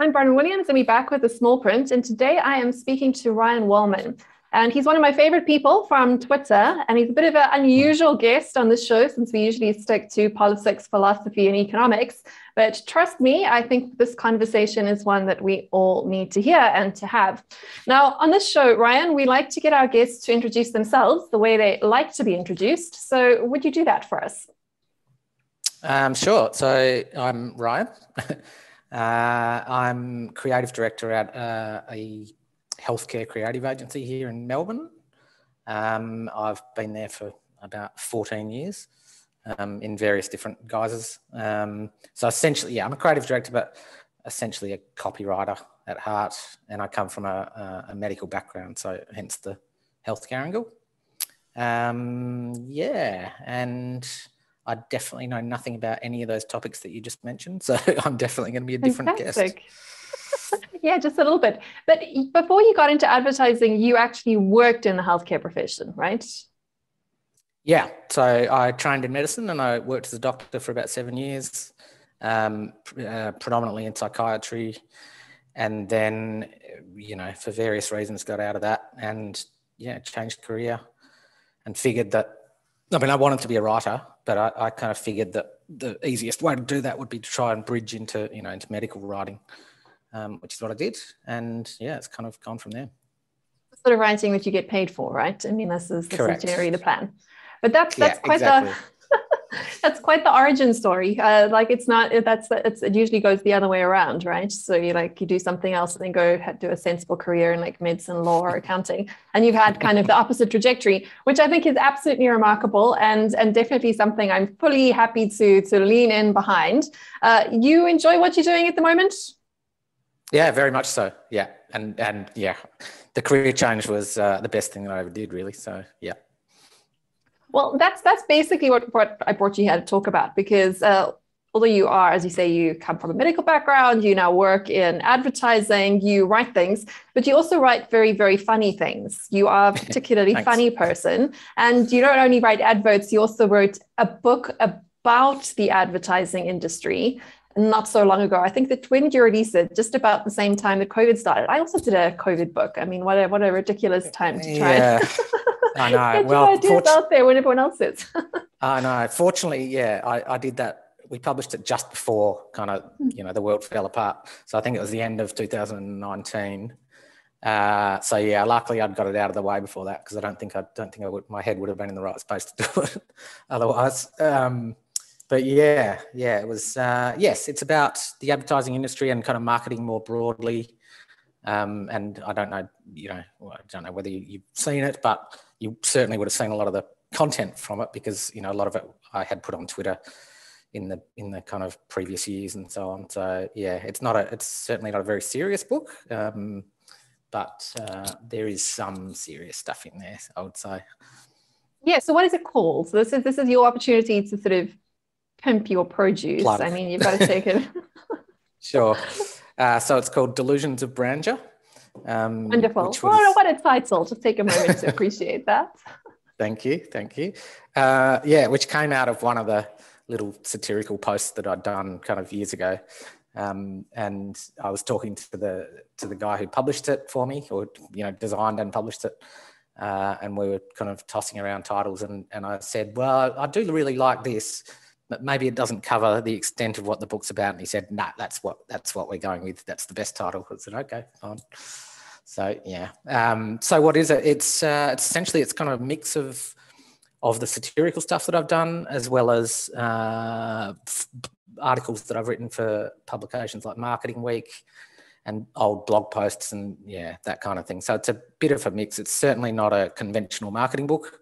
I'm Bronwyn Williams, and we're back with the small print. And today I am speaking to Ryan Wallman. And he's one of my favorite people from Twitter. And he's a bit of an unusual guest on this show since we usually stick to politics, philosophy, and economics. But trust me, I think this conversation is one that we all need to hear and to have. Now, on this show, Ryan, we like to get our guests to introduce themselves the way they like to be introduced. So, would you do that for us? Um, sure. So, I'm Ryan. Uh, I'm creative director at uh, a healthcare creative agency here in Melbourne. Um, I've been there for about 14 years um, in various different guises. Um, so essentially, yeah, I'm a creative director, but essentially a copywriter at heart, and I come from a, a, a medical background, so hence the healthcare angle. Um, yeah, and I definitely know nothing about any of those topics that you just mentioned. So I'm definitely going to be a different Fantastic. guest. yeah, just a little bit. But before you got into advertising, you actually worked in the healthcare profession, right? Yeah. So I trained in medicine and I worked as a doctor for about seven years, um, uh, predominantly in psychiatry. And then, you know, for various reasons, got out of that and, yeah, changed career and figured that I mean, I wanted to be a writer, but I, I, kind of figured that the easiest way to do that would be to try and bridge into, you know, into medical writing, um, which is what I did. And yeah, it's kind of gone from there. The sort of writing that you get paid for, right? I mean, this is, this is generally the plan. But that's that's yeah, quite exactly. the that's quite the origin story. Uh, like it's not that's it's it usually goes the other way around, right? So you like you do something else and then go do a sensible career in like medicine, law, or accounting, and you've had kind of the opposite trajectory, which I think is absolutely remarkable and and definitely something I'm fully happy to to lean in behind. Uh, you enjoy what you're doing at the moment? Yeah, very much so. Yeah, and and yeah, the career change was uh, the best thing that I ever did, really. So yeah. Well, that's that's basically what, what I brought you here to talk about because uh, although you are, as you say, you come from a medical background, you now work in advertising, you write things, but you also write very, very funny things. You are a particularly funny person. And you don't only write adverts, you also wrote a book about the advertising industry not so long ago. I think the twin it, just about the same time that COVID started. I also did a COVID book. I mean, what a what a ridiculous time to try. Yeah. I know. Get well, ideas fort- out there when everyone else is. I know. Fortunately, yeah, I, I did that. We published it just before kind of hmm. you know the world fell apart. So I think it was the end of 2019. Uh, so yeah, luckily I'd got it out of the way before that because I don't think I don't think I would, my head would have been in the right space to do it otherwise. Um, but yeah, yeah, it was. Uh, yes, it's about the advertising industry and kind of marketing more broadly. Um, and I don't know, you know, I don't know whether you, have seen it, but you certainly would have seen a lot of the content from it because you know a lot of it I had put on Twitter in the in the kind of previous years and so on. So yeah, it's not a it's certainly not a very serious book, um, but uh, there is some serious stuff in there. I would say. Yeah. So what is it called? So this is this is your opportunity to sort of pimp your produce. Plug. I mean, you've got to take it. sure. Uh, so it's called Delusions of Brandeur. Um, Wonderful. Was... What a title. Just take a moment to appreciate that. Thank you. Thank you. Uh, yeah, which came out of one of the little satirical posts that I'd done kind of years ago. Um, and I was talking to the to the guy who published it for me, or you know, designed and published it. Uh, and we were kind of tossing around titles, and and I said, well, I do really like this, but maybe it doesn't cover the extent of what the book's about. And he said, no, nah, that's what that's what we're going with. That's the best title. I said, okay, fine. So yeah. Um, so what is it? It's uh, it's essentially it's kind of a mix of of the satirical stuff that I've done, as well as uh, articles that I've written for publications like Marketing Week and old blog posts and yeah, that kind of thing. So it's a bit of a mix. It's certainly not a conventional marketing book.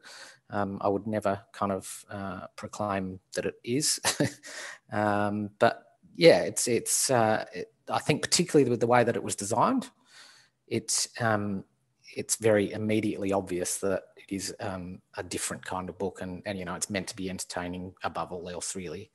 Um, I would never kind of uh, proclaim that it is, um, but yeah, it's it's. Uh, it, I think particularly with the way that it was designed, it's um, it's very immediately obvious that it is um, a different kind of book, and and you know it's meant to be entertaining above all else, really.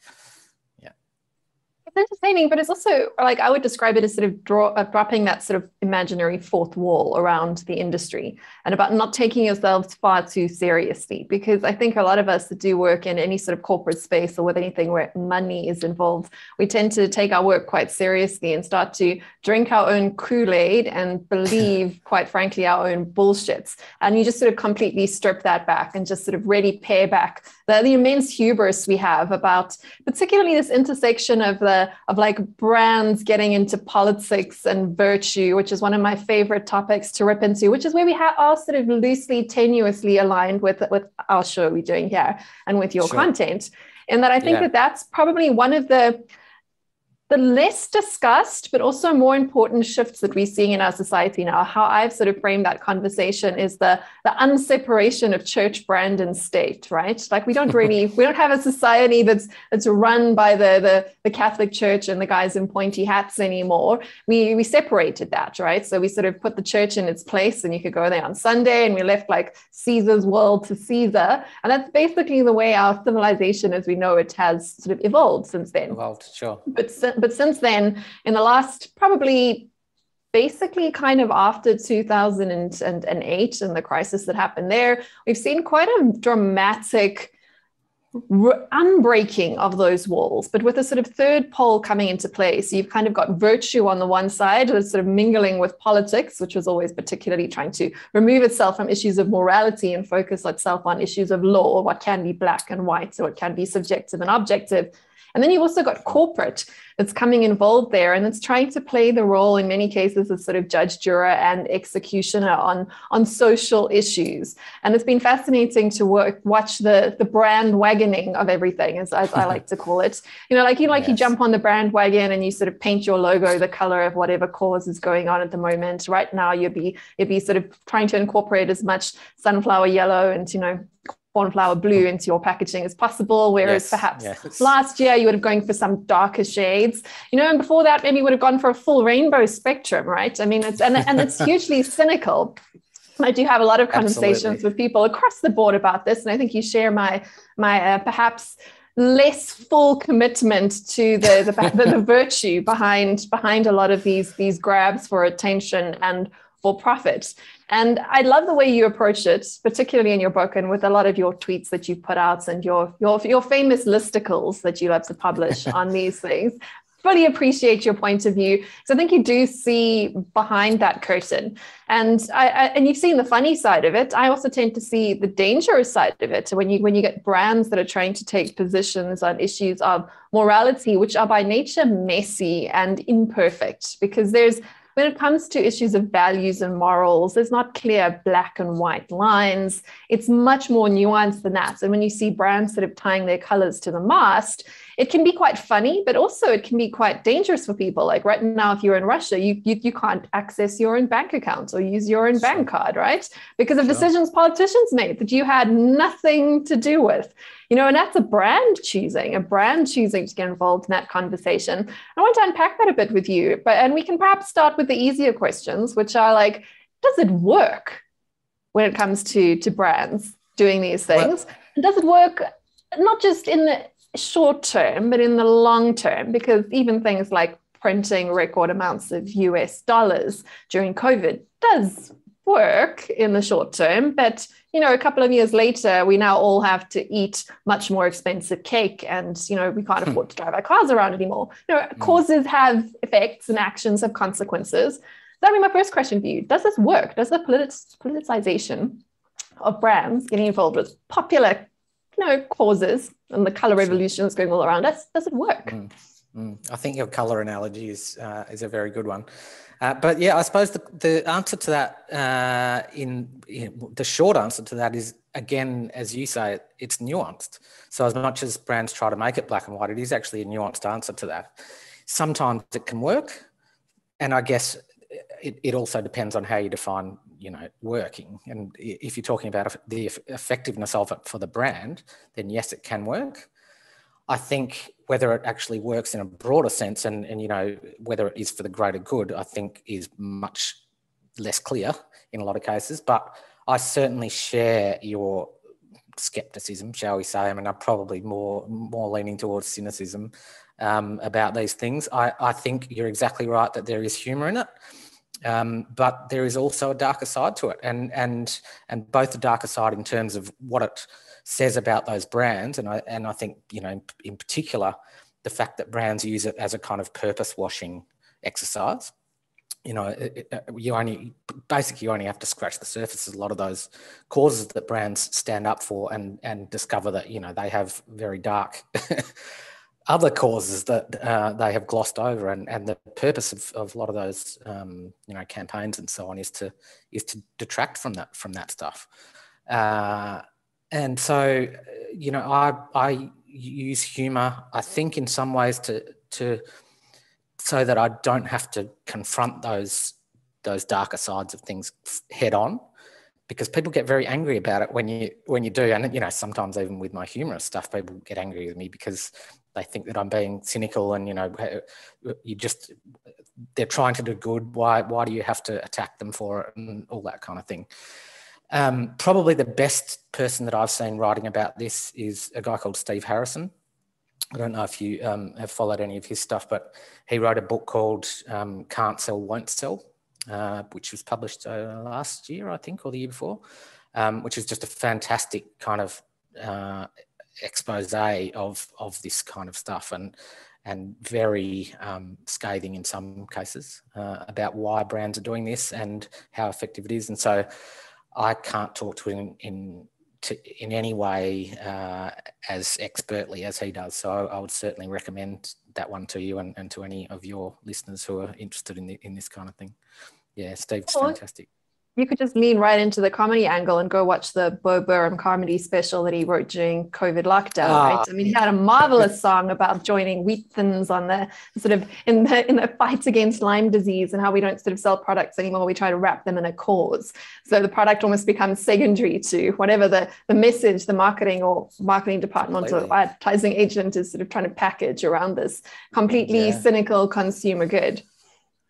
It's entertaining, but it's also like I would describe it as sort of draw, uh, dropping that sort of imaginary fourth wall around the industry and about not taking yourselves far too seriously. Because I think a lot of us that do work in any sort of corporate space or with anything where money is involved, we tend to take our work quite seriously and start to drink our own Kool Aid and believe, quite frankly, our own bullshits. And you just sort of completely strip that back and just sort of really pare back the, the immense hubris we have about, particularly this intersection of the of like brands getting into politics and virtue, which is one of my favorite topics to rip into, which is where we ha- are sort of loosely, tenuously aligned with with our show we're doing here and with your sure. content. And that I think yeah. that that's probably one of the the less discussed, but also more important shifts that we're seeing in our society now, how I've sort of framed that conversation is the, the unseparation of church brand and state, right? Like we don't really, we don't have a society that's that's run by the, the, the Catholic Church and the guys in pointy hats anymore. We we separated that, right? So we sort of put the church in its place and you could go there on Sunday and we left like Caesar's world to Caesar. And that's basically the way our civilization as we know it has sort of evolved since then. Evolved, sure. But but since then, in the last probably basically kind of after 2008 and the crisis that happened there, we've seen quite a dramatic unbreaking of those walls, but with a sort of third pole coming into place. You've kind of got virtue on the one side that's sort of mingling with politics, which was always particularly trying to remove itself from issues of morality and focus itself on issues of law, what can be black and white, or what can be subjective and objective. And then you've also got corporate that's coming involved there and it's trying to play the role in many cases as sort of judge, juror, and executioner on, on social issues. And it's been fascinating to work, watch the, the brand wagoning of everything, as, as I like to call it. You know, like you like yes. you jump on the brand wagon and you sort of paint your logo the color of whatever cause is going on at the moment. Right now you'd be you'd be sort of trying to incorporate as much sunflower yellow and you know cornflower blue into your packaging as possible. Whereas yes, perhaps yes. last year you would have gone for some darker shades, you know, and before that maybe you would have gone for a full rainbow spectrum, right? I mean, it's and, and it's hugely cynical. I do have a lot of conversations Absolutely. with people across the board about this, and I think you share my my uh, perhaps less full commitment to the the, the, the virtue behind behind a lot of these these grabs for attention and for profit. And I love the way you approach it, particularly in your book and with a lot of your tweets that you put out and your your your famous listicles that you love to publish on these things. Fully appreciate your point of view because I think you do see behind that curtain, and I, I, and you've seen the funny side of it. I also tend to see the dangerous side of it when you when you get brands that are trying to take positions on issues of morality, which are by nature messy and imperfect, because there's when it comes to issues of values and morals, there's not clear black and white lines. It's much more nuanced than that. And when you see brands sort of tying their colors to the mast, it can be quite funny, but also it can be quite dangerous for people. Like right now, if you're in Russia, you you, you can't access your own bank account or use your own sure. bank card, right? Because of sure. decisions politicians made that you had nothing to do with. You know, and that's a brand choosing, a brand choosing to get involved in that conversation. I want to unpack that a bit with you, but and we can perhaps start with the easier questions, which are like, does it work when it comes to to brands doing these things? Well, does it work not just in the short term, but in the long term, because even things like printing record amounts of US dollars during COVID does work in the short term, but you know, a couple of years later, we now all have to eat much more expensive cake, and you know, we can't afford to drive our cars around anymore. You know, mm. causes have effects, and actions have consequences. That'd be my first question for you: Does this work? Does the politic- politicization of brands getting involved with popular, you know, causes and the color revolution that's going all around us, does it work? Mm. Mm. I think your color analogy is uh, is a very good one. Uh, but yeah, I suppose the, the answer to that, uh, in, in, the short answer to that is again, as you say, it's nuanced. So as much as brands try to make it black and white, it is actually a nuanced answer to that. Sometimes it can work, and I guess it, it also depends on how you define, you know, working. And if you're talking about the effectiveness of it for the brand, then yes, it can work. I think whether it actually works in a broader sense and, and you know whether it is for the greater good, I think is much less clear in a lot of cases. But I certainly share your skepticism, shall we say? I mean, I'm probably more more leaning towards cynicism um, about these things. I, I think you're exactly right that there is humour in it. Um, but there is also a darker side to it, and and and both the darker side in terms of what it says about those brands, and I and I think you know in, in particular the fact that brands use it as a kind of purpose washing exercise. You know, it, it, you only basically you only have to scratch the surface of a lot of those causes that brands stand up for, and and discover that you know they have very dark other causes that uh, they have glossed over, and, and the purpose of, of a lot of those um, you know campaigns and so on is to is to detract from that from that stuff. Uh, and so you know I I use humor I think in some ways to to so that I don't have to confront those those darker sides of things head on because people get very angry about it when you when you do and you know sometimes even with my humorous stuff people get angry with me because they think that I'm being cynical and you know you just they're trying to do good. Why why do you have to attack them for it and all that kind of thing? Um, probably the best person that I've seen writing about this is a guy called Steve Harrison. I don't know if you um, have followed any of his stuff, but he wrote a book called um, "Can't Sell, Won't Sell," uh, which was published uh, last year, I think, or the year before, um, which is just a fantastic kind of uh, expose of of this kind of stuff and and very um, scathing in some cases uh, about why brands are doing this and how effective it is. And so I can't talk to him in, in, to, in any way uh, as expertly as he does. So I would certainly recommend that one to you and, and to any of your listeners who are interested in, the, in this kind of thing. Yeah, Steve's fantastic you could just lean right into the comedy angle and go watch the Bo Burnham comedy special that he wrote during COVID lockdown. right? Ah. I mean, he had a marvelous song about joining wheat thins on the sort of in the in the fights against Lyme disease and how we don't sort of sell products anymore. We try to wrap them in a cause. So the product almost becomes secondary to whatever the the message, the marketing or marketing department or advertising agent is sort of trying to package around this completely yeah. cynical consumer good.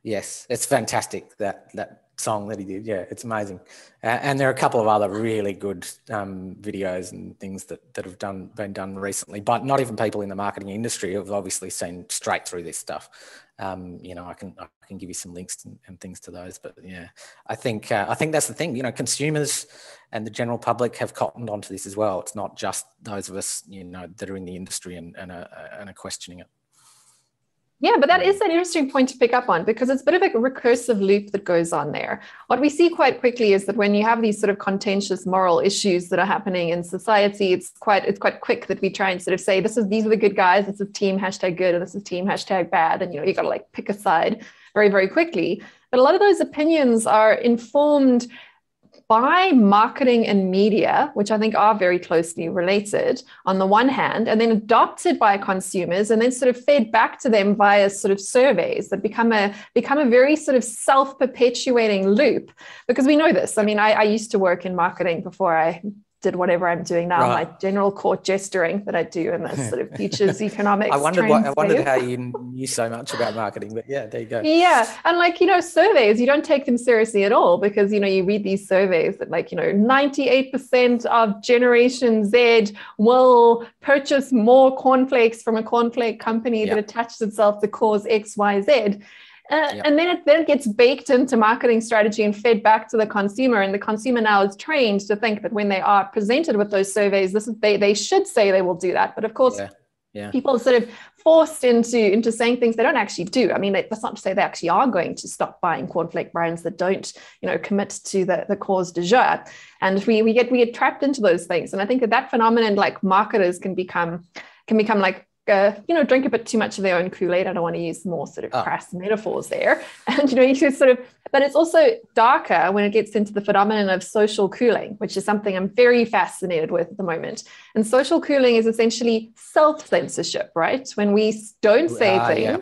Yes, it's fantastic that that song that he did. Yeah, it's amazing. Uh, and there are a couple of other really good um, videos and things that, that have done been done recently, but not even people in the marketing industry have obviously seen straight through this stuff. Um, you know, I can I can give you some links and, and things to those, but yeah, I think uh, I think that's the thing. You know, consumers and the general public have cottoned onto this as well. It's not just those of us, you know, that are in the industry and and are, and are questioning it. Yeah, but that is an interesting point to pick up on because it's a bit of a recursive loop that goes on there. What we see quite quickly is that when you have these sort of contentious moral issues that are happening in society, it's quite it's quite quick that we try and sort of say this is these are the good guys, this is team hashtag good, and this is team hashtag bad, and you know you got to like pick a side very very quickly. But a lot of those opinions are informed by marketing and media, which I think are very closely related on the one hand, and then adopted by consumers and then sort of fed back to them via sort of surveys that become a become a very sort of self-perpetuating loop. Because we know this. I mean, I, I used to work in marketing before I did whatever I'm doing now, right. my general court gesturing that I do in this sort of futures economics. I wondered, what, I wondered how you knew so much about marketing, but yeah, there you go. Yeah, and like you know, surveys you don't take them seriously at all because you know you read these surveys that like you know 98% of Generation Z will purchase more cornflakes from a cornflake company yeah. that attaches itself to cause X Y Z. Uh, yep. And then it then gets baked into marketing strategy and fed back to the consumer. And the consumer now is trained to think that when they are presented with those surveys, this is they they should say they will do that. But of course, yeah. Yeah. people are sort of forced into into saying things they don't actually do. I mean, that's not to say they actually are going to stop buying cornflake brands that don't, you know, commit to the, the cause du jour. And we we get we get trapped into those things. And I think that that phenomenon, like marketers, can become can become like uh, you know, drink a bit too much of their own Kool-Aid. I don't want to use more sort of oh. crass metaphors there. And, you know, you should sort of, but it's also darker when it gets into the phenomenon of social cooling, which is something I'm very fascinated with at the moment. And social cooling is essentially self-censorship, right? When we don't say uh, things, yeah.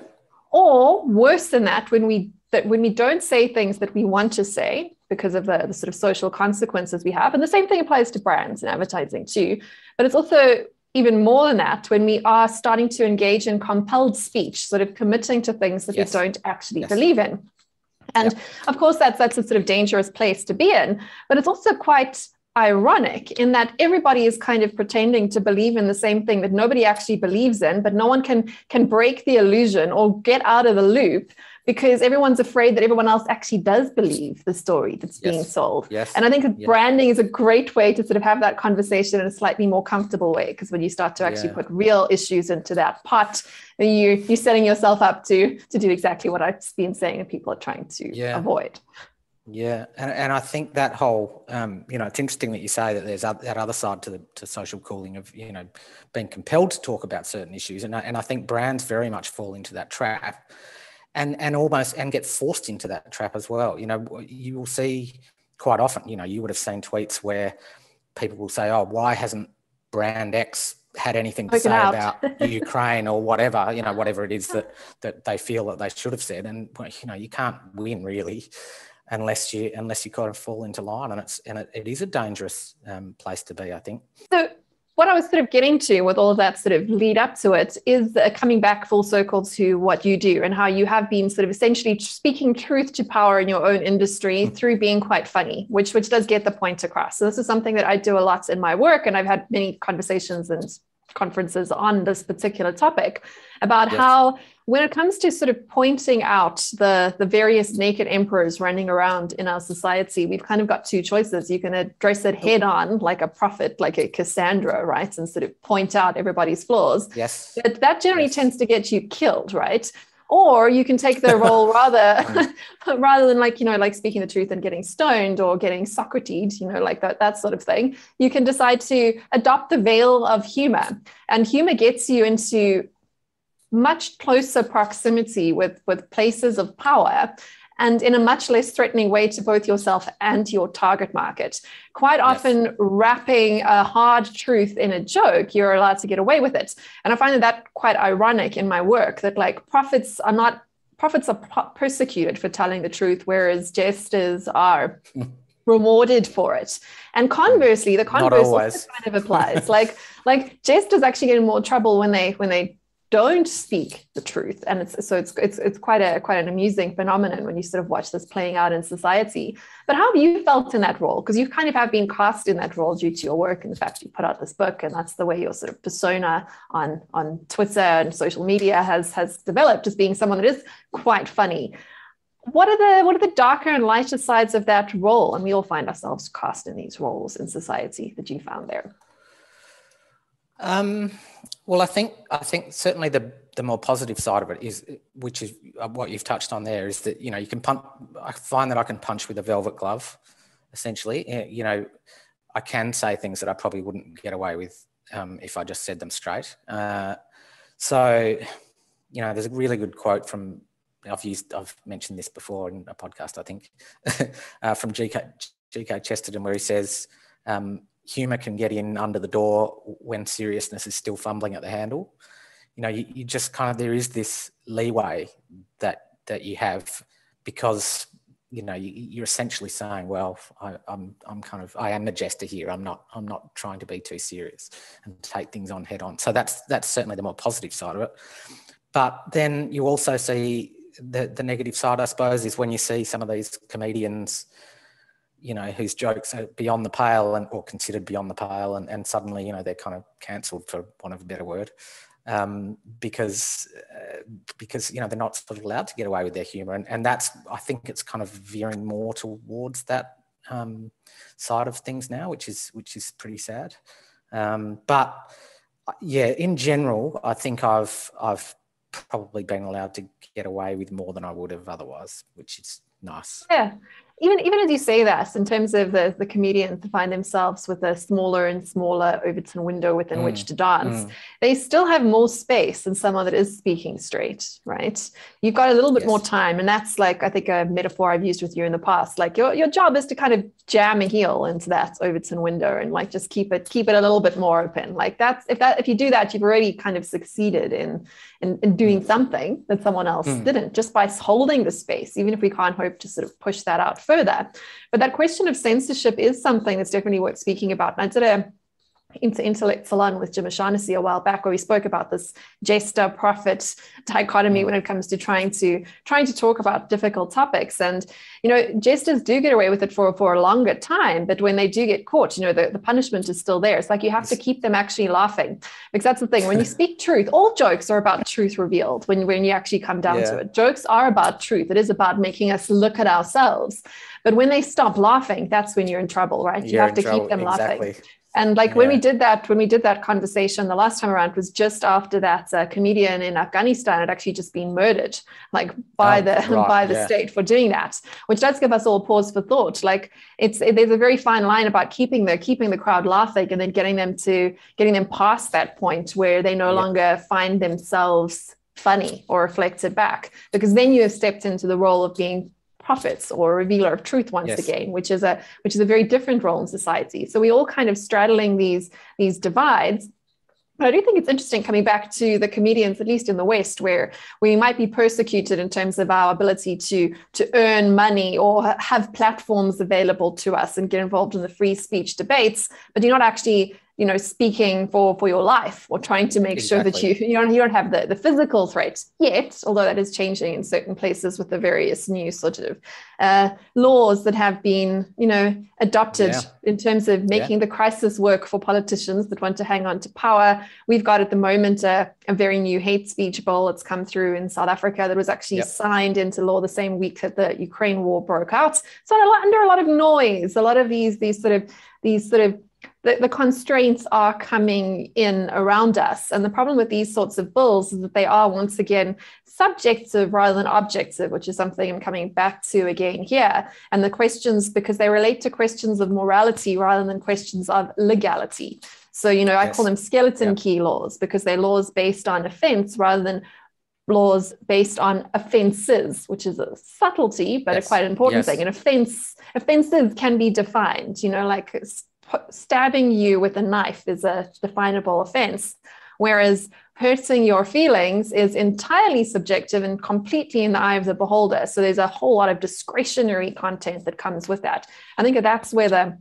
or worse than that, when we that when we don't say things that we want to say because of the, the sort of social consequences we have. And the same thing applies to brands and advertising too. But it's also even more than that when we are starting to engage in compelled speech, sort of committing to things that yes. we don't actually yes. believe in. And yep. of course, that's that's a sort of dangerous place to be in, but it's also quite ironic in that everybody is kind of pretending to believe in the same thing that nobody actually believes in but no one can can break the illusion or get out of the loop because everyone's afraid that everyone else actually does believe the story that's yes. being sold. Yes. And I think yes. branding is a great way to sort of have that conversation in a slightly more comfortable way because when you start to actually yeah. put real issues into that pot, you you're setting yourself up to to do exactly what I've been saying and people are trying to yeah. avoid. Yeah, and, and I think that whole, um, you know, it's interesting that you say that there's that other side to the to social cooling of, you know, being compelled to talk about certain issues, and I, and I think brands very much fall into that trap, and and almost and get forced into that trap as well. You know, you will see quite often. You know, you would have seen tweets where people will say, "Oh, why hasn't brand X had anything to say out. about Ukraine or whatever, you know, whatever it is that that they feel that they should have said. And you know, you can't win really unless you unless you kind of fall into line, and it's and it, it is a dangerous um, place to be, I think. So what I was sort of getting to with all of that sort of lead up to it is uh, coming back full circle to what you do and how you have been sort of essentially speaking truth to power in your own industry mm. through being quite funny, which which does get the point across. So this is something that I do a lot in my work, and I've had many conversations and conferences on this particular topic about yes. how when it comes to sort of pointing out the the various naked emperors running around in our society we've kind of got two choices. You can address it head on like a prophet like a cassandra right and sort of point out everybody's flaws. Yes. But that generally yes. tends to get you killed right? Or you can take the role rather rather than like you know like speaking the truth and getting stoned or getting socrates you know like that that sort of thing. You can decide to adopt the veil of humor. And humor gets you into much closer proximity with with places of power and in a much less threatening way to both yourself and your target market. Quite often, yes. wrapping a hard truth in a joke, you're allowed to get away with it. And I find that, that quite ironic in my work that like prophets are not prophets are persecuted for telling the truth, whereas jesters are. rewarded for it and conversely the converse also kind of applies like like jesters actually get in more trouble when they when they don't speak the truth. And it's so it's it's it's quite a quite an amusing phenomenon when you sort of watch this playing out in society. But how have you felt in that role? Because you kind of have been cast in that role due to your work. And the fact you put out this book and that's the way your sort of persona on on twitter and social media has has developed as being someone that is quite funny. What are the what are the darker and lighter sides of that role? And we all find ourselves cast in these roles in society that you found there um, well, I think I think certainly the the more positive side of it is, which is uh, what you've touched on there, is that you know you can punch. I find that I can punch with a velvet glove, essentially. Eh, you know, I can say things that I probably wouldn't get away with um, if I just said them straight. Uh, so, you know, there's a really good quote from I've used I've mentioned this before in a podcast, I think, uh, from GK GK Chesterton, where he says. Um, humor can get in under the door when seriousness is still fumbling at the handle. You know, you, you just kind of there is this leeway that that you have because you know you, are essentially saying, well, I, I'm I'm kind of I am a jester here. I'm not I'm not trying to be too serious and take things on head on. So that's that's certainly the more positive side of it. But then you also see the the negative side, I suppose, is when you see some of these comedians you know, whose jokes are beyond the pale and or considered beyond the pale, and, and suddenly, you know, they're kind of cancelled for want of a better word, um, because uh, because you know they're not sort of allowed to get away with their humour, and and that's I think it's kind of veering more towards that um, side of things now, which is which is pretty sad. Um, but uh, yeah, in general, I think I've I've probably been allowed to get away with more than I would have otherwise, which is nice. Yeah even even as you say that, in terms of the the comedians to find themselves with a smaller and smaller Overton window within mm. which to dance, mm. they still have more space than someone that is speaking straight, right? You've got a little bit yes. more time, and that's like I think a metaphor I've used with you in the past. Like your your job is to kind of jam a heel into that Overton window and like just keep it keep it a little bit more open. Like that's if that if you do that, you've already kind of succeeded in in, in doing mm. something that someone else mm. didn't just by holding the space, even if we can't hope to sort of push that out further. But that question of censorship is something that's definitely worth speaking about. And I did a into Intellect Salon with Jim O'Shaughnessy a while back, where we spoke about this jester prophet dichotomy mm. when it comes to trying to trying to talk about difficult topics. And you know, jesters do get away with it for for a longer time, but when they do get caught, you know, the, the punishment is still there. It's like you have to keep them actually laughing because that's the thing. When you speak truth, all jokes are about truth revealed. When when you actually come down yeah. to it, jokes are about truth. It is about making us look at ourselves. But when they stop laughing, that's when you're in trouble, right? You're you have to trouble. keep them exactly. laughing. And like yeah. when we did that, when we did that conversation the last time around was just after that uh, comedian in Afghanistan had actually just been murdered, like by oh, the right, by the yeah. state for doing that, which does give us all pause for thought. Like it's it, there's a very fine line about keeping the keeping the crowd laughing and then getting them to getting them past that point where they no yeah. longer find themselves funny or reflected back, because then you have stepped into the role of being prophets or revealer of truth once yes. again which is a which is a very different role in society so we all kind of straddling these these divides but I do think it's interesting coming back to the comedians, at least in the West, where we might be persecuted in terms of our ability to, to earn money or have platforms available to us and get involved in the free speech debates, but you're not actually you know speaking for for your life or trying to make exactly. sure that you you don't you don't have the, the physical threat yet although that is changing in certain places with the various new sort of uh, laws that have been you know adopted yeah. in terms of making yeah. the crisis work for politicians that want to hang on to power we've got at the moment a, a very new hate speech bill that's come through in south africa that was actually yep. signed into law the same week that the ukraine war broke out so under a lot of noise a lot of these these sort of these sort of the, the constraints are coming in around us. And the problem with these sorts of bills is that they are once again subjective rather than objective, which is something I'm coming back to again here. And the questions, because they relate to questions of morality rather than questions of legality. So, you know, I call them skeleton yeah. key laws because they're laws based on offense rather than laws based on offenses, which is a subtlety, but yes. a quite important yes. thing. And offense, offenses can be defined, you know, like stabbing you with a knife is a definable offense, whereas hurting your feelings is entirely subjective and completely in the eye of the beholder. So there's a whole lot of discretionary content that comes with that. I think that's where the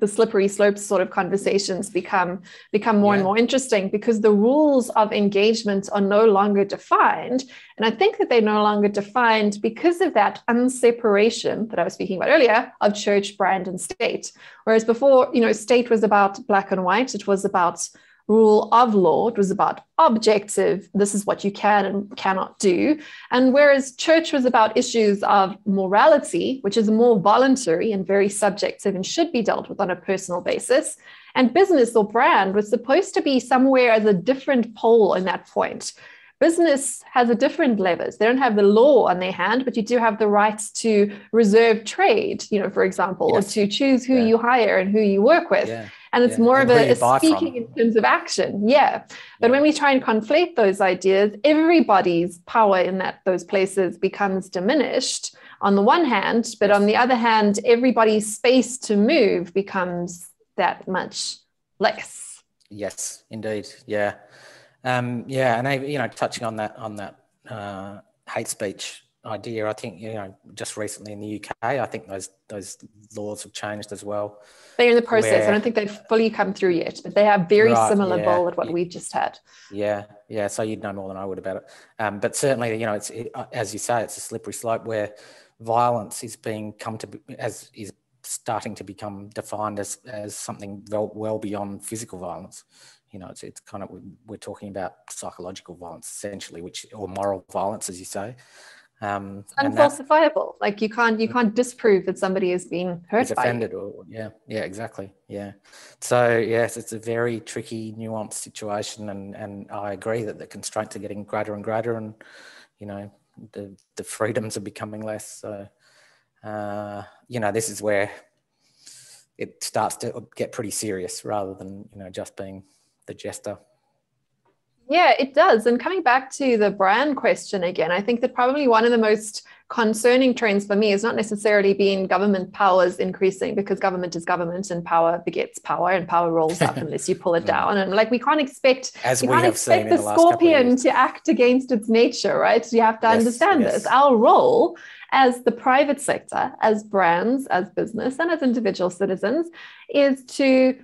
the slippery slopes sort of conversations become become more yeah. and more interesting because the rules of engagement are no longer defined. And i think that they're no longer defined because of that unseparation that i was speaking about earlier of church brand and state. Whereas before you know state was about black and white. It was about rule of law. It was about objective, this is what you can and cannot do. And whereas church was about issues of morality, which is more voluntary and very subjective and should be dealt with on a personal basis, and business or brand was supposed to be somewhere as a different pole in that point. Business has a different levers. They don't have the law on their hand, but you do have the rights to reserve trade, you know, for example, yes. or to choose who yeah. you hire and who you work with. Yeah and it's yeah. more and of a, a speaking from. in terms of action yeah but yeah. when we try and conflate those ideas everybody's power in that those places becomes diminished on the one hand but yes. on the other hand everybody's space to move becomes that much less yes indeed yeah um, yeah and I, you know touching on that on that uh, hate speech idea. I think you know just recently in the UK, I think those those laws have changed as well. They're in the process. Where, I don't think they've fully come through yet, but they have very right, similar yeah, bill at what yeah, we've just had. Yeah, yeah. So you'd know more than I would about it. Um, but certainly, you know, it's it, uh, as you say, it's a slippery slope where violence is being come to as is starting to become defined as as something well, well beyond physical violence you know, it's, it's kind of, we're talking about psychological violence essentially, which, or moral violence, as you say. Um, unfalsifiable. That, like you can't you can't disprove that somebody has been hurt by offended or yeah yeah exactly yeah. So yes, it's a very tricky, nuanced situation, and and I agree that the constraints are getting greater and greater, and you know the the freedoms are becoming less. So uh, you know this is where it starts to get pretty serious rather than you know just being the jester. Yeah, it does. And coming back to the brand question again, I think that probably one of the most concerning trends for me is not necessarily being government powers increasing because government is government and power begets power and power rolls up unless you pull it down. And like we can't expect as we can't expect the, the scorpion to act against its nature, right? So you have to yes, understand yes. this. Our role as the private sector, as brands, as business, and as individual citizens is to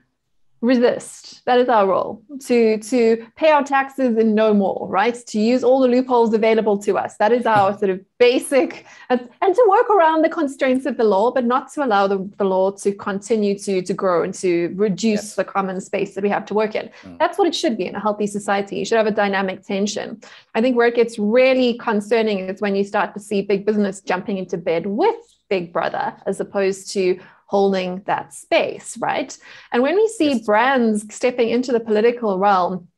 resist. That is our role to to pay our taxes and no more, right? To use all the loopholes available to us. That is our sort of basic and, and to work around the constraints of the law, but not to allow the, the law to continue to to grow and to reduce yes. the common space that we have to work in. Mm. That's what it should be in a healthy society. You should have a dynamic tension. I think where it gets really concerning is when you start to see big business jumping into bed with Big Brother as opposed to holding that space, right? And when we see yes. brands stepping into the political realm,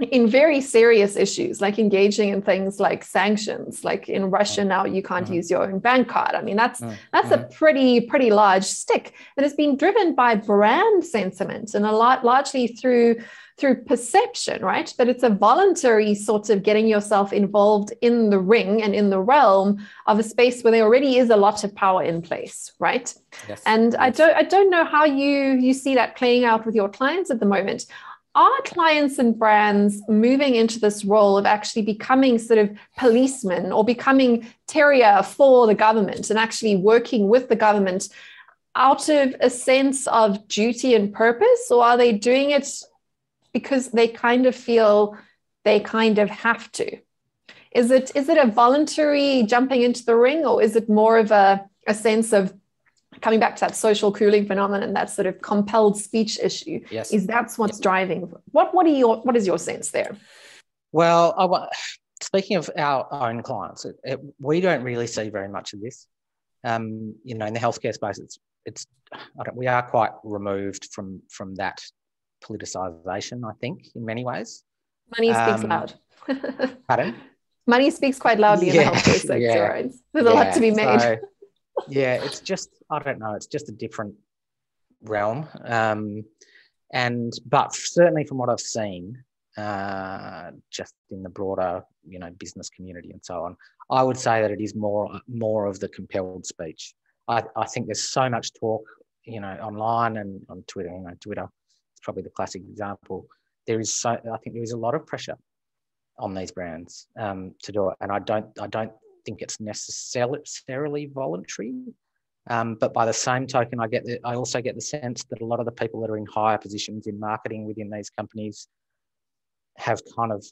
in very serious issues like engaging in things like sanctions like in russia now you can't mm-hmm. use your own bank card i mean that's mm-hmm. that's a pretty pretty large stick that has been driven by brand sentiment and a lot largely through through perception, right? But it's a voluntary sort of getting yourself involved in the ring and in the realm of a space where there already is a lot of power in place, right? Yes. And yes. I don't I don't know how you you see that playing out with your clients at the moment. Are clients and brands moving into this role of actually becoming sort of policemen or becoming terrier for the government and actually working with the government out of a sense of duty and purpose, or are they doing it because they kind of feel they kind of have to. Is it is it a voluntary jumping into the ring, or is it more of a, a sense of coming back to that social cooling phenomenon, that sort of compelled speech issue? Yes. Is that's what's driving? What what are your what is your sense there? Well, I, speaking of our own clients, it, it, we don't really see very much of this. Um, you know, in the healthcare space, it's it's we are quite removed from from that politicization, I think, in many ways. Money speaks um, loud. pardon? Money speaks quite loudly yeah, in the healthcare sector, yeah, right? There's yeah, a lot to be made. So, yeah, it's just, I don't know, it's just a different realm. Um, and, but certainly from what I've seen, uh, just in the broader, you know, business community and so on, I would say that it is more, more of the compelled speech. I, I think there's so much talk, you know, online and on Twitter, you know, Twitter it's probably the classic example. There is so I think there is a lot of pressure on these brands um, to do it, and I don't I don't think it's necessarily voluntary. Um, but by the same token, I get the, I also get the sense that a lot of the people that are in higher positions in marketing within these companies have kind of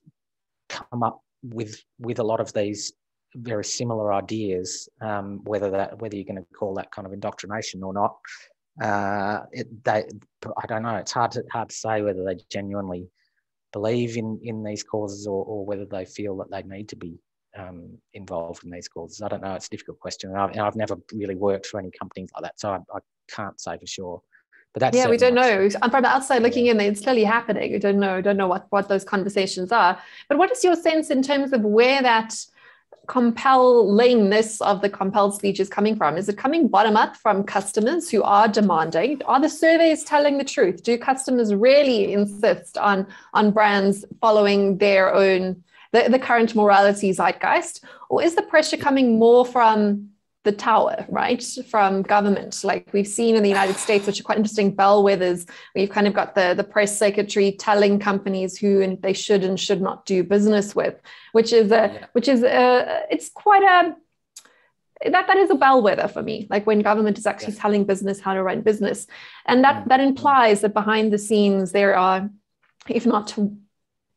come up with with a lot of these very similar ideas. Um, whether that whether you're going to call that kind of indoctrination or not, uh, it, they, I don't know. It's hard to hard to say whether they genuinely believe in in these causes or, or whether they feel that they need to be um, involved in these causes. I don't know. It's a difficult question, and I've, and I've never really worked for any companies like that, so I, I can't say for sure. But that's yeah, we don't know. I'm from the outside looking yeah. in. It's clearly happening. We don't know. Don't know what what those conversations are. But what is your sense in terms of where that compellingness of the compelled speech is coming from? Is it coming bottom up from customers who are demanding? Are the surveys telling the truth? Do customers really insist on, on brands following their own, the, the current morality zeitgeist? Or is the pressure coming more from the tower, right, from government, like we've seen in the United States, which are quite interesting bellwethers. We've kind of got the, the press secretary telling companies who and they should and should not do business with, which is a, yeah. which is a, it's quite a, that that is a bellwether for me like when government is actually yes. telling business how to run business and that mm-hmm. that implies that behind the scenes there are if not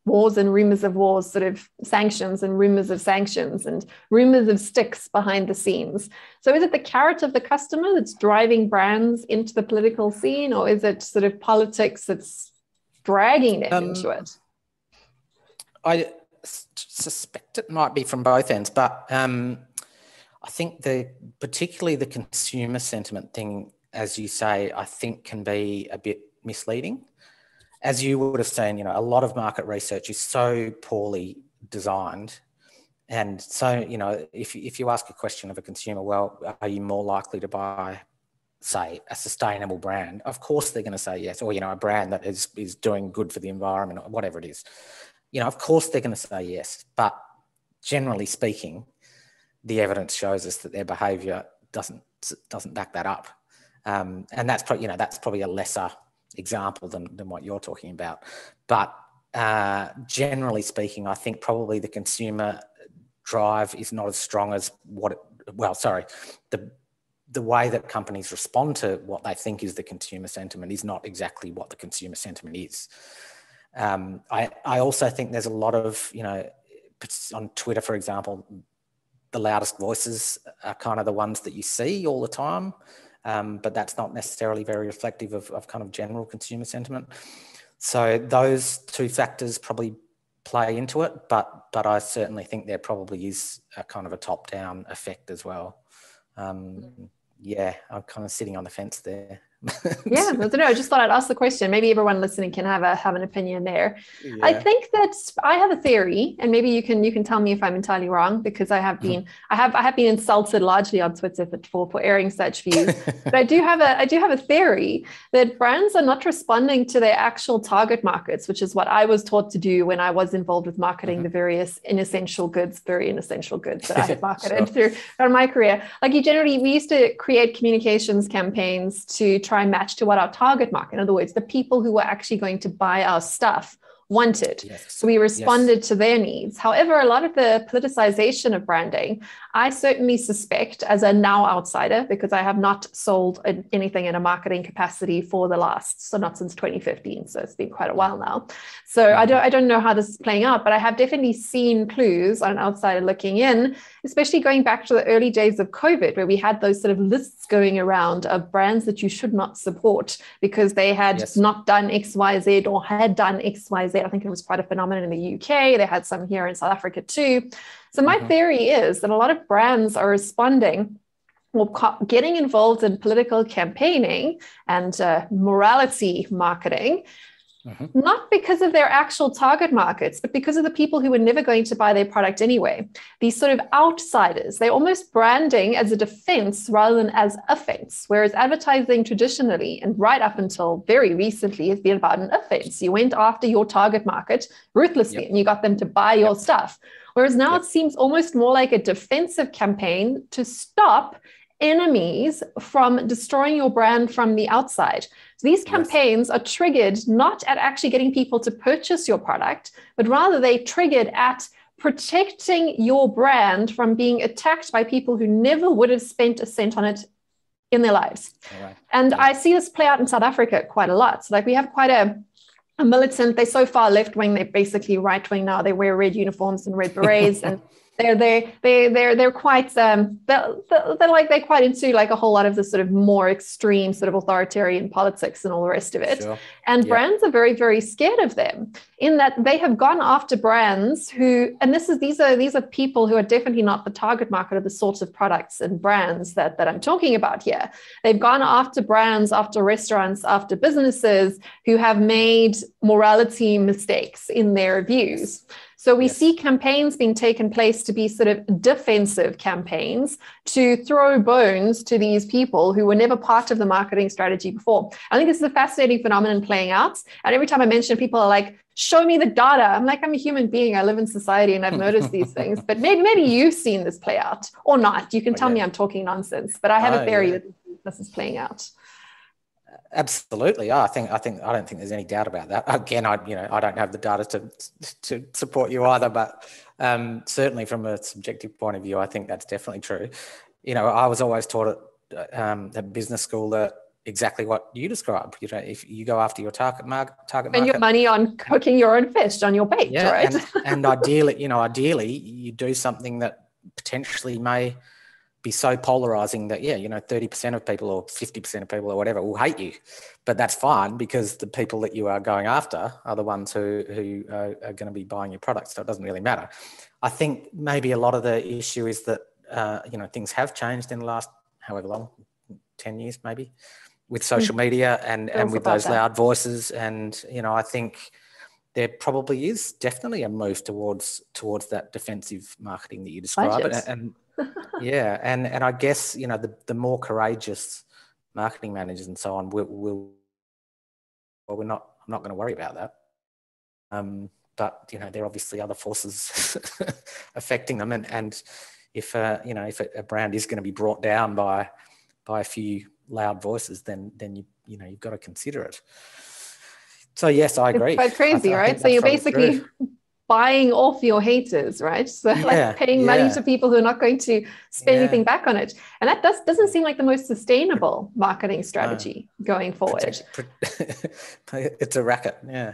wars and rumors of wars, sort of sanctions and rumors of sanctions and rumors of sticks behind the scenes. So is it the carrot of the customer that's driving brands into the political scene, or is it sort of politics that's dragging them um, into it? I suspect it might be from both ends, but um, I think the particularly the consumer sentiment thing, as you say, I think can be a bit misleading as you would have seen, you know, a lot of market research is so poorly designed. And so, you know, if, if you ask a question of a consumer, well, are you more likely to buy, say, a sustainable brand? Of course they're going to say yes. Or, you know, a brand that is, is doing good for the environment or whatever it is. You know, of course they're going to say yes. But generally speaking, the evidence shows us that their behavior doesn't, doesn't back that up. Um, and that's probably, you know, that's probably a lesser example than, than what you're talking about. But uh, generally speaking, I think probably the consumer drive is not as strong as what it, well, sorry, the the way that companies respond to what they think is the consumer sentiment is not exactly what the consumer sentiment is. Um, I, I also think there's a lot of, you know, on Twitter, for example, the loudest voices are kind of the ones that you see all the time, um, but that's not necessarily very reflective of, of kind of general consumer sentiment. So those two factors probably play into it, but but I certainly think there probably is a kind of a top down effect as well. Um, yeah, I'm kind of sitting on the fence there. Yeah, I don't know. I just thought I'd ask the question. Maybe everyone listening can have a have an opinion there. Yeah. I think that I have a theory, and maybe you can you can tell me if I'm entirely wrong because I have mm-hmm. been I have I have been insulted largely on Twitter for for airing such views. but I do have a I do have a theory that brands are not responding to their actual target markets, which is what I was taught to do when I was involved with marketing mm-hmm. the various inessential goods, very inessential goods that I had marketed sure. through my career. Like you generally we used to create communications campaigns to try and match to what our target market, in other words, the people who are actually going to buy our stuff wanted. Yes. So we responded yes. to their needs. However, a lot of the politicization of branding, I certainly suspect, as a now outsider, because I have not sold anything in a marketing capacity for the last, so not since 2015. So it's been quite a while now. So mm-hmm. I don't, I don't know how this is playing out, but I have definitely seen clues on an outsider looking in, especially going back to the early days of COVID, where we had those sort of lists going around of brands that you should not support because they had yes. not done X, Y, Z or had done X, I think it was quite a phenomenon in the UK. They had some here in South Africa too. So my mm-hmm. theory is that a lot of brands are responding or getting involved in political campaigning and uh, morality marketing Mm-hmm. Not because of their actual target markets, but because of the people who were never going to buy their product anyway. These sort of outsiders, they're almost branding as a defense rather than as offense. Whereas advertising traditionally, and right up until very recently, has been about an offense. You went after your target market ruthlessly yep. and you got them to buy your yep. stuff. Whereas now yep. it seems almost more like a defensive campaign to stop enemies from destroying your brand from the outside. So these campaigns yes. are triggered not at actually getting people to purchase your product, but rather they triggered at protecting your brand from being attacked by people who never would have spent a cent on it in their lives. Right. And yeah. I see this play out in South Africa quite a lot. So like we have quite a a militant, they're so far left wing, they're basically right wing now. They wear red uniforms and red berets and they're they they they're they're quite um they're, they're like they're quite into like a whole lot of the sort of more extreme sort of authoritarian politics and all the rest of it sure. and yeah. brands are very very scared of them in that they have gone after brands who and this is these are these are people who are definitely not the target market of the sorts of products and brands that that I'm talking about here they've gone after brands after restaurants after businesses who have made morality mistakes in their views so we yes. see campaigns being taken place to be sort of defensive campaigns to throw bones to these people who were never part of the marketing strategy before. I think this is a fascinating phenomenon playing out. And every time I mention, people are like, show me the data. I'm like, I'm a human being. I live in society and I've noticed these things. But maybe maybe you've seen this play out or not. You can oh, tell me I'm talking nonsense, but I have oh, a ah, theory yeah. that this is playing out. Absolutely, I think I think I don't think there's any doubt about that. Again, I you know I don't have the data to to support you either, but um, certainly from a subjective point of view, I think that's definitely true. You know, I was always taught at um, at business school that exactly what you described. You know, if you go after your target market, target spend market, your money on cooking your own fish on your bait, yeah, right? and, and ideally, you know, ideally, you do something that potentially may be so polarizing that yeah you know 30% of people or 50% of people or whatever will hate you. But that's fine because the people that you are going after are the ones who who are, are going to be buying your product so it doesn't really matter. I think maybe a lot of the issue is that uh, you know things have changed in the last however long 10 years maybe with social mm. media and and with those that. loud voices. And you know i think there probably is definitely a move towards towards that defensive marketing that you describe. And, and yeah, and and I guess you know the the more courageous marketing managers and so on will will well we're not I'm not going to worry about that. Um, but you know there are obviously other forces affecting them, and and if uh, you know if a, a brand is going to be brought down by by a few loud voices, then then you you know you've got to consider it. So yes, I agree. It's quite crazy, I, right? I so you're basically true buying off your haters, right? So yeah, like paying money to people who are not going to spend yeah. anything back on it. And that does, doesn't seem like the most sustainable marketing strategy no. going forward. it's a racket. Yeah.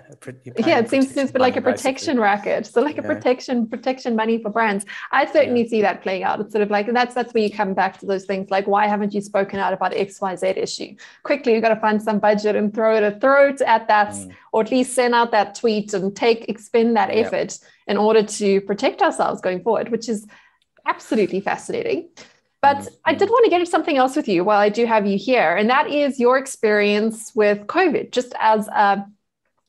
Yeah, it seems, seems like a protection basically. racket. So like a protection, protection money for brands. I certainly see that playing out. It's sort of like, that's, that's where you come back to those things like, why haven't you spoken out about XYZ issue? Quickly, you've got to find some budget and throw it, throw it at that, mm. or at least send out that tweet and take, expend that effort in order to protect ourselves going forward, which is absolutely fascinating. But mm-hmm. I did want to get into something else with you while I do have you here, and that is your experience with COVID, just as a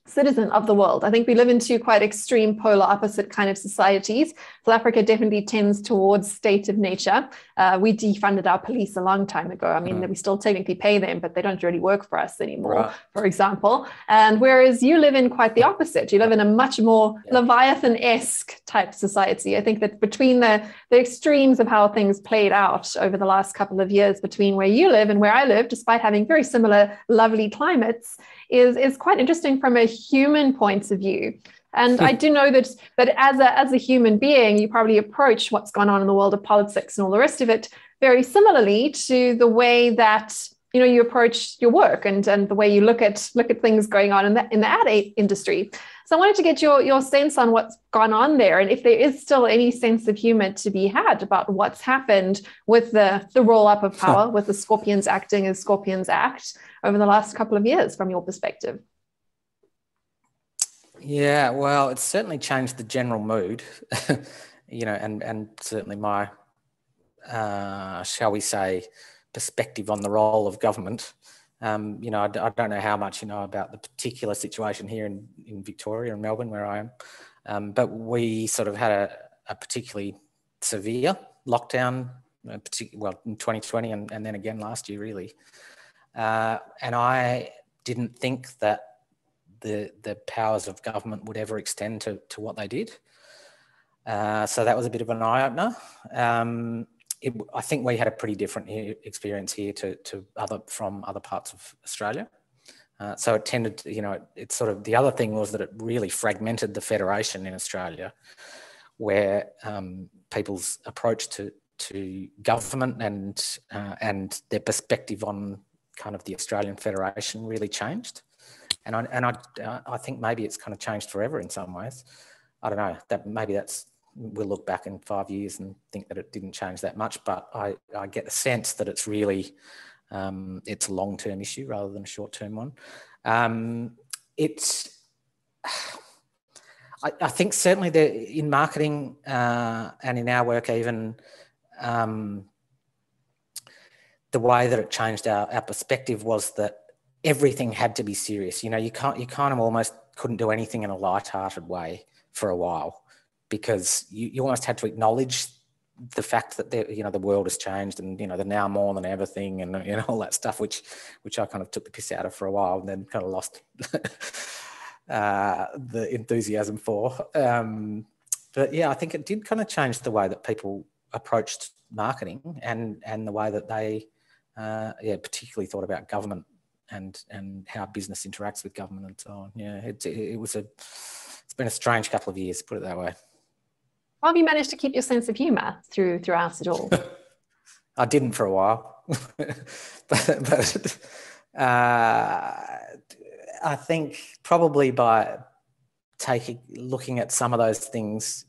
citizen of the world. I think we live in two quite extreme polar opposite kind of societies. South Africa definitely tends towards state of nature. Uh, we defunded our police a long time ago. I mean, mm. we still technically pay them, but they don't really work for us anymore, right. for example. And whereas you live in quite the opposite, you live in a much more yeah. Leviathan-esque type society. I think that between the, the extremes of how things played out over the last couple of years between where you live and where I live, despite having very similar lovely climates, is, is quite interesting from a human point of view. And I hmm. do know that that as a as a human being, you probably approach what's going on in the world of politics and all the rest of it very similarly to the way that you know you approach your work and and the way you look at look at things going on in the in the ad industry. So I wanted to get your your sense on what's gone on there and if there is still any sense of humor to be had about what's happened with the the roll up of power, with the Scorpions acting as Scorpions act over the last couple of years from your perspective. Yeah, well, it's certainly changed the general mood, you know, and and certainly my, uh, shall we say, perspective on the role of government. Um, you know, I, I, don't know how much you know about the particular situation here in, in Victoria and Melbourne, where I am, um, but we sort of had a, a particularly severe lockdown, uh, well, in 2020 and, and then again last year, really. Uh, and I didn't think that the, the powers of government would ever extend to, to what they did. Uh, so that was a bit of an eye opener. Um, it, I think we had a pretty different experience here to, to other from other parts of Australia. Uh, so it tended to, you know, it's it sort of the other thing was that it really fragmented the federation in Australia, where um, people's approach to to government and uh, and their perspective on kind of the Australian Federation really changed and I and I uh, I think maybe it's kind of changed forever in some ways. I don't know that maybe that's we'll look back in five years and think that it didn't change that much, but I I get the sense that it's really um, it's a long term issue rather than a short term one. Um, it's I, I, think certainly the, in marketing uh, and in our work even. Um, the way that it changed our, our perspective was that everything had to be serious. You know, you can't you kind of almost couldn't do anything in a light-hearted way for a while because you, you almost had to acknowledge the fact that the, you know the world has changed and you know the now more than ever thing and you know all that stuff which which I kind of took the piss out of for a while and then kind of lost uh, the enthusiasm for. Um, but yeah, I think it did kind of change the way that people approached marketing and and the way that they uh, yeah particularly thought about government and and how business interacts with government and so on. Yeah, it, it was a it's been a strange couple of years, put it that way. How have you managed to keep your sense of humour through throughout it all? I didn't for a while, but, but uh, I think probably by taking looking at some of those things,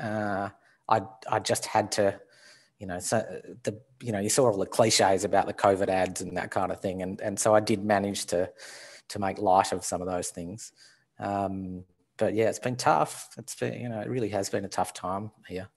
uh, I I just had to you know, so the you know you saw all the cliches about the COVID ads and that kind of thing, and and so I did manage to to make light of some of those things. Um, but yeah, it's been tough. It's been you know it really has been a tough time here.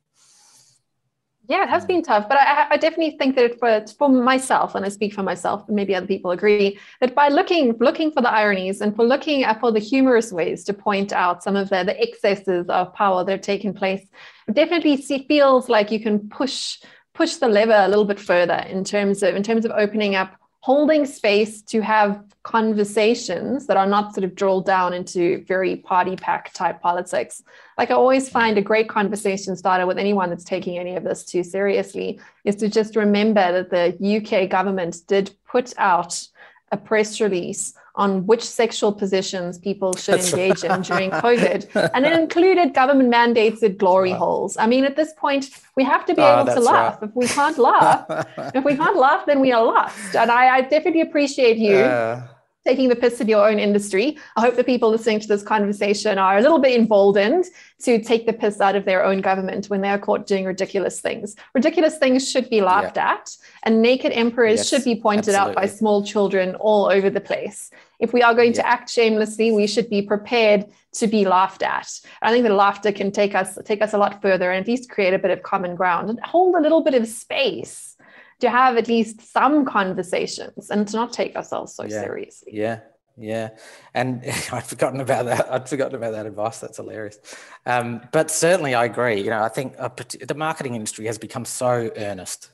Yeah, it has been tough, but I, I definitely think that for, for myself, and I speak for myself, and maybe other people agree, that by looking looking for the ironies and for looking at for the humorous ways to point out some of the, the excesses of power that have taken place, definitely see, feels like you can push push the lever a little bit further in terms of in terms of opening up holding space to have conversations that are not sort of drilled down into very party pack type politics. Like I always find a great conversation starter with anyone that's taking any of this too seriously is to just remember that the UK government did put out a press release on which sexual positions people should That's engage right. in during COVID. and it included government mandates at glory wow. holes. I mean, at this point, we have to be oh, able to laugh. Right. If we can't laugh, if we can't laugh, then we are lost. And I, I definitely appreciate you. Uh taking the piss in your own industry. I hope the people listening to this conversation are a little bit emboldened to take the piss out of their own government when they are caught doing ridiculous things. Ridiculous things should be laughed yeah. at, and naked emperors yes, should be pointed absolutely. out by small children all over the place. If we are going yeah. to act shamelessly, we should be prepared to be laughed at. I think the laughter can take us take us a lot further and at least create a bit of common ground and hold a little bit of space to have at least some conversations and to not take ourselves so yeah. seriously. Yeah. Yeah, and I'd forgotten about that. I'd forgotten about that advice. That's hilarious. Um, but certainly, I agree. You know, I think uh, the marketing industry has become so earnest.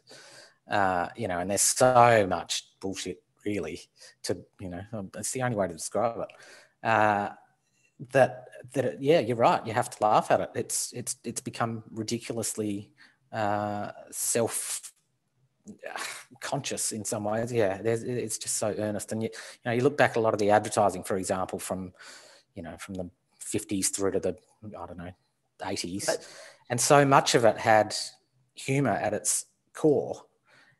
Uh, you know, and there's so much bullshit, really. To you know, um, it's the only way to describe it. Uh, that that yeah, you're right. You have to laugh at it. It's it's it's become ridiculously uh, self conscious in some ways. Yeah, it's just so earnest. And you, you know, you look back a lot of the advertising, for example, from you know from the 50s through to the I don't know 80s, but, and so much of it had humor at its core.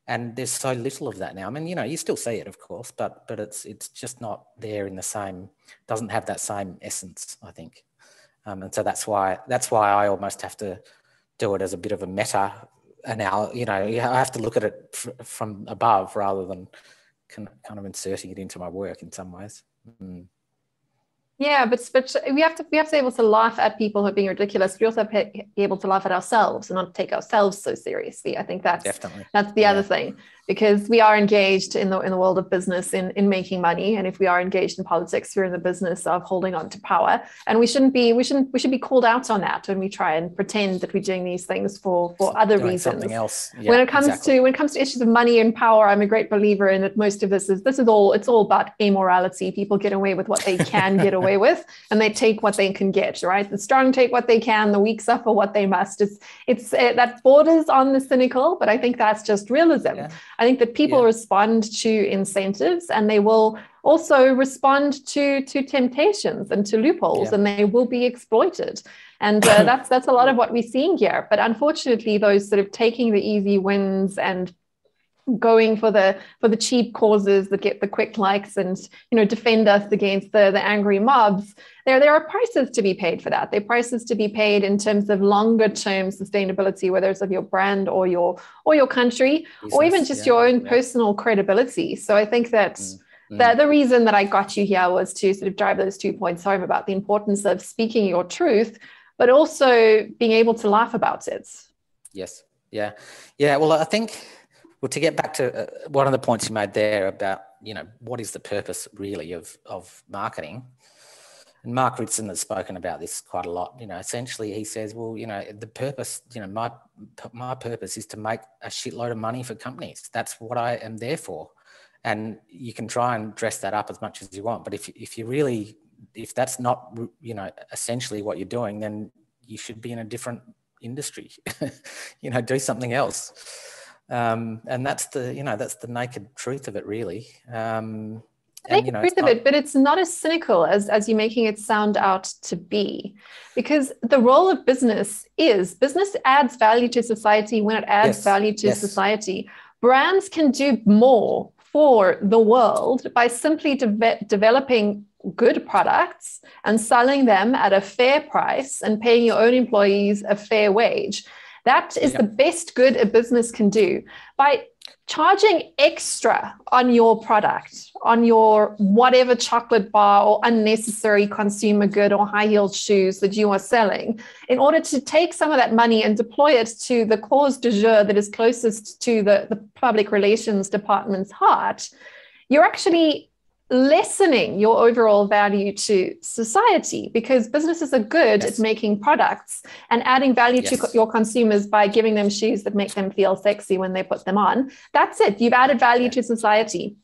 And there's so little of that now. I mean, you know, you still see it, of course, but but it's it's just not there in the same. Doesn't have that same essence, I think. Um, and so that's why that's why I almost have to do it as a bit of a meta now you know I have to look at it from above rather than kind of inserting it into my work in some ways. Mm. Yeah, but but we have to we have to be able to laugh at people who are being ridiculous. We also have to be able to laugh at ourselves and not take ourselves so seriously. I think that's definitely that's the yeah. other thing because we are engaged in the in the world of business in in making money, and if we are engaged in politics, we're in the business of holding on to power, and we shouldn't be we shouldn't we should be called out on that when we try and pretend that we're doing these things for for other doing reasons. Something else. Yeah, when it comes exactly. to when it comes to issues of money and power, I'm a great believer in that. Most of this is this is all it's all about amorality. People get away with what they can get away with, and they take what they can get. Right, the strong take what they can, the weak suffer what they must. It's it's it, that borders on the cynical, but I think that's just realism. Yeah. I think that people yeah. respond to incentives and they will also respond to to temptations and to loopholes yeah. and they will be exploited and uh, that's that's a lot of what we're seeing here but unfortunately those sort of taking the easy wins and going for the for the cheap causes that get the quick likes and you know defend us against the the angry mobs there there are prices to be paid for that there are prices to be paid in terms of longer term sustainability whether it's of your brand or your or your country Business, or even just yeah, your own yeah. personal credibility so i think that mm. Mm. The, the reason that I got you here was to sort of drive those two points home about the importance of speaking your truth, but also being able to laugh about it. Yes. Yeah. Yeah. Well, I think well, to get back to uh, one of the points you made there about, you know, what is the purpose really of, of marketing? And Mark Ritson has spoken about this quite a lot. You know, essentially he says, well, you know, the purpose, you know, my my purpose is to make a shitload of money for companies. That's what I am there for. And you can try and dress that up as much as you want, but if if you really if that's not you know essentially what you're doing, then you should be in a different industry. you know, do something else um, and that's the you know that's the naked truth of it really um, and, you know, truth of it, but it's not as cynical as as you're making it sound out to be, because the role of business is business adds value to society when it adds yes. value to yes. society. Brands can do more for the world by simply de- developing good products and selling them at a fair price and paying your own employees a fair wage. That is yeah. the best good a business can do. By charging extra on your product, on your whatever chocolate bar or unnecessary consumer good or high heeled shoes that you are selling, in order to take some of that money and deploy it to the cause du jour that is closest to the, the public relations department's heart, you're actually lessening your overall value to society because businesses are good yes. at making products and adding value yes. to your consumers by giving them shoes that make them feel sexy when they put them on. That's it. You've added value to society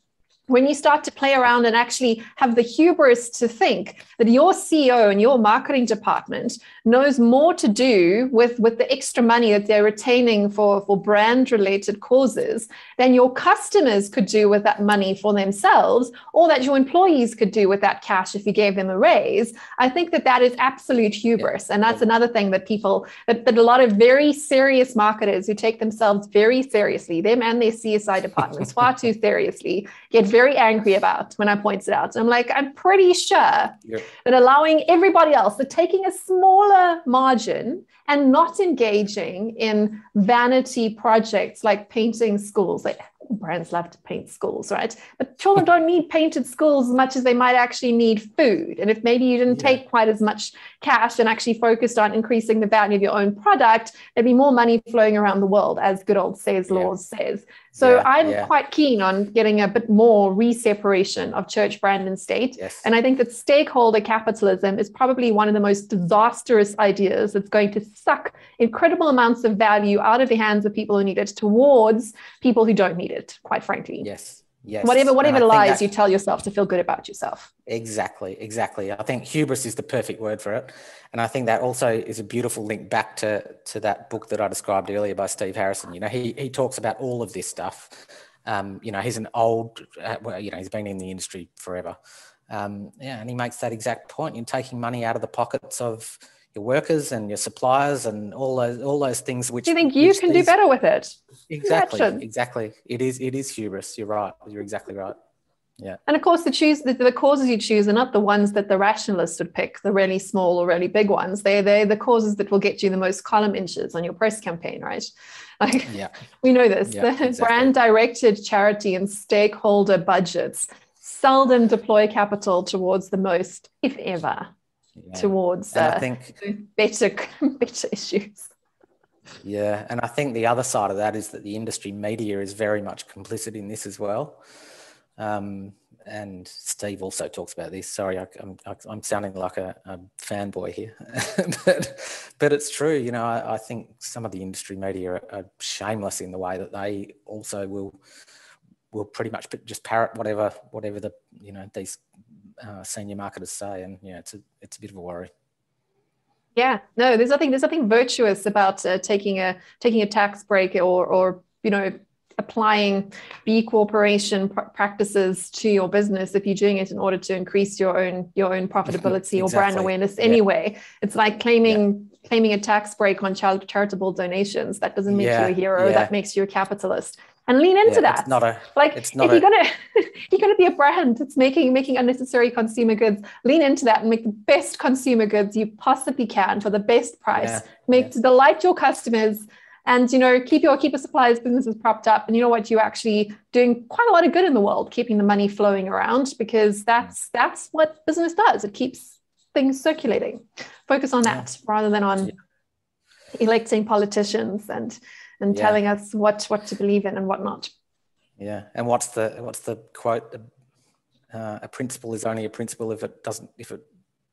when you start to play around and actually have the hubris to think that your CEO and your marketing department knows more to do with, with the extra money that they're retaining for, for brand related causes than your customers could do with that money for themselves, or that your employees could do with that cash if you gave them a raise, I think that that is absolute hubris. And that's another thing that people, that, that a lot of very serious marketers who take themselves very seriously, them and their CSI departments far too seriously, get very angry about when I point it out. I'm like, I'm pretty sure yep. that allowing everybody else, that taking a smaller margin and not engaging in vanity projects like painting schools, like brands love to paint schools, right? But children don't need painted schools as much as they might actually need food. And if maybe you didn't yeah. take quite as much cash and actually focused on increasing the value of your own product, there'd be more money flowing around the world, as good old Say's yeah. Laws says. So yeah, I'm yeah. quite keen on getting a bit more re-separation of church, brand, and state. Yes. And I think that stakeholder capitalism is probably one of the most disastrous ideas that's going to suck incredible amounts of value out of the hands of people who need it towards people who don't need it, quite frankly. Yes. Yes. Whatever, whatever lies that, you tell yourself to feel good about yourself. Exactly, exactly. I think hubris is the perfect word for it, and I think that also is a beautiful link back to to that book that I described earlier by Steve Harrison. You know, he he talks about all of this stuff. Um, you know, he's an old, uh, well, you know, he's been in the industry forever. Um, yeah, and he makes that exact point. You're taking money out of the pockets of your workers and your suppliers and all those all those things which do you think you can these, do better with it? Exactly exactly. It is it is hubris. You're right. You're exactly right. Yeah. And of course the choose the, the causes you choose are not the ones that the rationalists would pick the really small or really big ones. They're they're the causes that will get you the most column inches on your press campaign right? Like yeah. we know this. Yeah, the exactly. brand directed charity and stakeholder budgets seldom deploy capital towards the most if ever yeah. towards uh, I think better better issues. Yeah, and I think the other side of that is that the industry media is very much complicit in this as well. Um, and Steve also talks about this. Sorry, I, am I'm, I'm sounding like a, a fanboy here, but but it's true. You know, I, I, think some of the industry media are, are, shameless in the way that they also will will pretty much just parrot whatever whatever the you know these uh, senior marketers say, and yeah, it's a it's a bit of a worry. Yeah, no, there's nothing there's nothing virtuous about uh, taking a taking a tax break or or you know applying B corporation pr- practices to your business if you're doing it in order to increase your own your own profitability exactly. or brand awareness anyway. Yeah. It's like claiming yeah. claiming a tax break on child charitable donations. That doesn't make yeah. you a hero. That makes you a capitalist and lean into yeah, that. It's not a like if you're gonna you're gonna be a brand that's making making unnecessary consumer goods, lean into that and make the best consumer goods you possibly can for the best price. Yeah, make yeah. to delight your customers and you know keep your keep your suppliers businesses propped up and you know what you're actually doing quite a lot of good in the world keeping the money flowing around because that's that's what business does it keeps things circulating focus on that rather than on electing politicians and and yeah. telling us what what to believe in and what not. Yeah, and what's the what's the quote? Uh, a principle is only a principle if it doesn't if it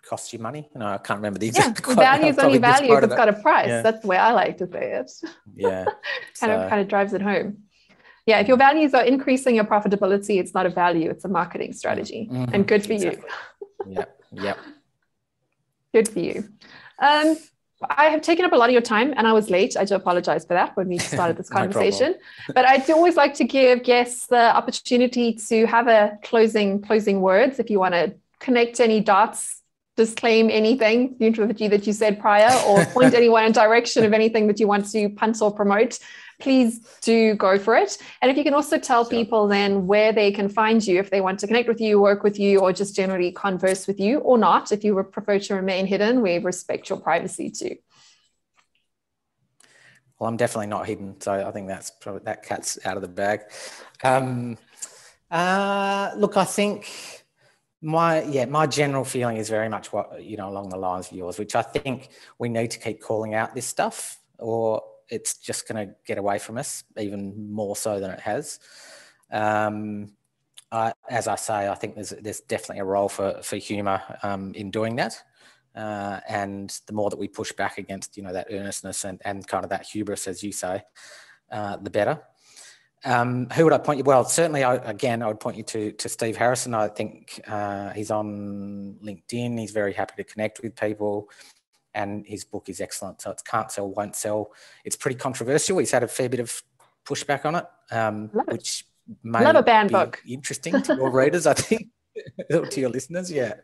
costs you money. No, I can't remember the exact. Yeah, quote. value is only value if it's got a price. Yeah. That's the way I like to say it. Yeah, kind so. of kind of drives it home. Yeah, if your values are increasing your profitability, it's not a value; it's a marketing strategy, mm-hmm. and good for exactly. you. yeah, yeah. Good for you. Um, I have taken up a lot of your time and I was late. I do apologize for that when we started this conversation. but I do always like to give guests the opportunity to have a closing closing words if you want to connect any dots, disclaim anything that you said prior, or point anyone in direction of anything that you want to punt or promote please do go for it. And if you can also tell sure. people then where they can find you if they want to connect with you, work with you, or just generally converse with you, or not, if you would prefer to remain hidden, we respect your privacy too. Well, I'm definitely not hidden, so I think that's probably that cat's out of the bag. Um, uh, look, I think my yeah my general feeling is very much what you know along the lines of yours, which I think we need to keep calling out this stuff, or it's just going to get away from us even more so than it has. Um, I, as I say, I think there's there's definitely a role for for humour um, in doing that, uh, and the more that we push back against you know that earnestness and, and kind of that hubris, as you say, uh, the better. Um, who would I point you? Well, certainly, I, again, I would point you to to Steve Harrison. I think uh, he's on LinkedIn. He's very happy to connect with people and his book is excellent. So it's Can't Sell, Won't Sell. It's pretty controversial. He's had a fair bit of pushback on it, um, which may Love a banned book. interesting to your readers, I think, to your listeners. Yeah.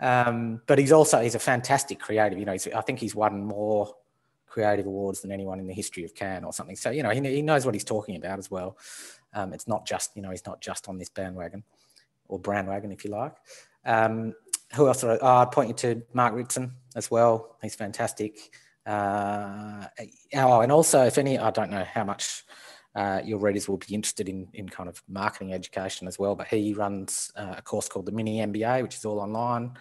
Um, but he's also he's a fantastic creative. You know, I think he's won more creative awards than anyone in the history of Cannes or something. So you know, he, he knows what he's talking about as well. Um, it's not just you know he's not just on this bandwagon or brandwagon, if you like. Um, who else? I, oh, I'd point you to Mark Ritson as well. He's fantastic. Uh, oh, and also, if any, I don't know how much uh, your readers will be interested in in kind of marketing education as well. But he runs uh, a course called the Mini MBA, which is all online,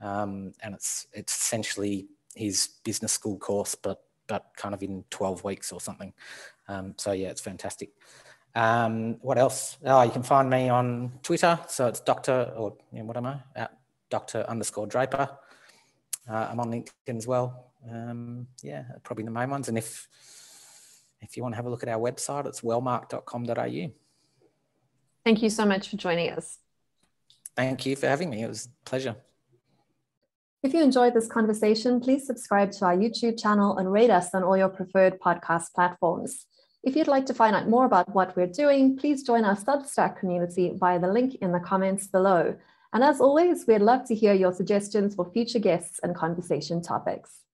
um, and it's it's essentially his business school course, but but kind of in twelve weeks or something. Um, so yeah, it's fantastic. Um, what else? Oh, you can find me on Twitter. So it's Doctor or you know, what am I? At Doctor underscore Draper. Uh, I'm on LinkedIn as well. Um, yeah, probably the main ones. And if if you want to have a look at our website, it's wellmark.com.au. Thank you so much for joining us. Thank you for having me. It was a pleasure. If you enjoyed this conversation, please subscribe to our YouTube channel and rate us on all your preferred podcast platforms. If you'd like to find out more about what we're doing, please join our Substack community via the link in the comments below. And as always, we'd love to hear your suggestions for future guests and conversation topics.